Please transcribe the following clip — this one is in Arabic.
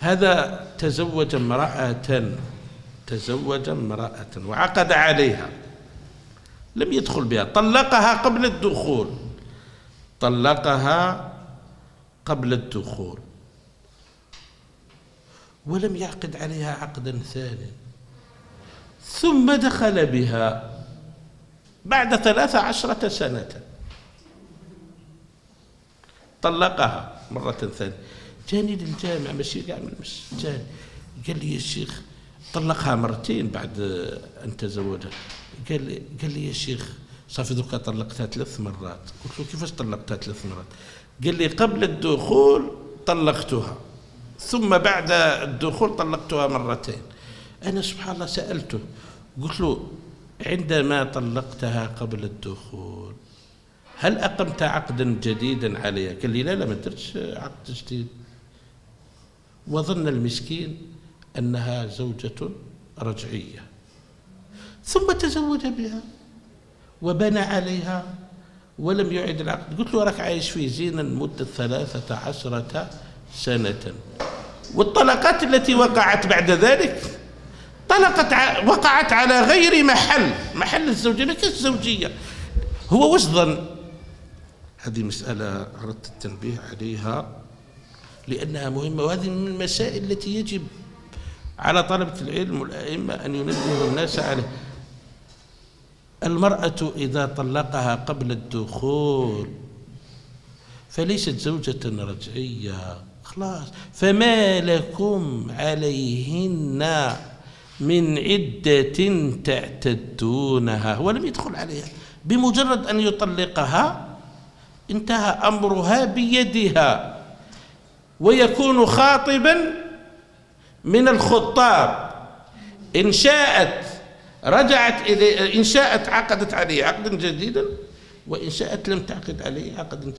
هذا تزوج امرأة تزوج امرأة وعقد عليها. لم يدخل بها. طلقها قبل الدخول. طلقها قبل الدخول. ولم يعقد عليها عقدا ثانيا ثم دخل بها بعد ثلاث عشرة سنة. طلقها. مرة ثانية. جاني للجامع ماشي كاع من مش جاني. قال لي يا شيخ طلقها مرتين بعد أن تزوجها قال لي قال لي يا شيخ صافي دوكا طلقتها ثلاث مرات. قلت له كيفاش طلقتها ثلاث مرات؟ قال لي قبل الدخول طلقتها. ثم بعد الدخول طلقتها مرتين. أنا سبحان الله سألته. قلت له عندما طلقتها قبل الدخول هل أقمت عقدا جديدا عليها؟ قال لي لا لا ما درتش عقد جديد. وظن المسكين أنها زوجة رجعية. ثم تزوج بها وبنى عليها ولم يعد العقد. قلت له راك عايش في زينة مدة ثلاثة عشرة سنة. والطلقات التي وقعت بعد ذلك طلقت وقعت على غير محل. محل الزوجية ما كانش زوجية هو وش ظن؟ هذه مسألة أردت التنبيه عليها لأنها مهمة وهذه من المسائل التي يجب على طلبة العلم والأئمة أن ينبهوا الناس عليه المرأة إذا طلقها قبل الدخول فليست زوجة رجعية خلاص. فما لكم عليهن من عدة تعتدونها ولم يدخل عليها بمجرد أن يطلقها انتهى أمرها بيدها ويكون خاطبا من الخطاب. إن شاءت رجعت إليه إن شاءت عقدت عليه عقدا جديدا وإن شاءت لم تعقد عليه عقدا